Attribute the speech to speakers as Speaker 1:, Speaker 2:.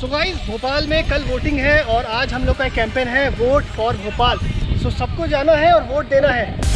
Speaker 1: भोपाल में कल वोटिंग है और आज हम लोग का कैंपेन है वोट फॉर भोपाल। सो सबको जाना है और वोट देना है।